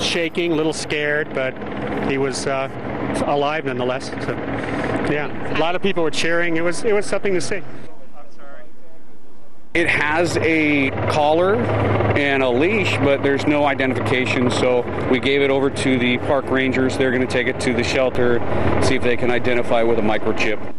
shaking, a little scared, but he was uh, alive nonetheless. So, yeah, a lot of people were cheering. It was it was something to see. It has a collar and a leash, but there's no identification. So we gave it over to the park rangers. They're going to take it to the shelter, see if they can identify with a microchip.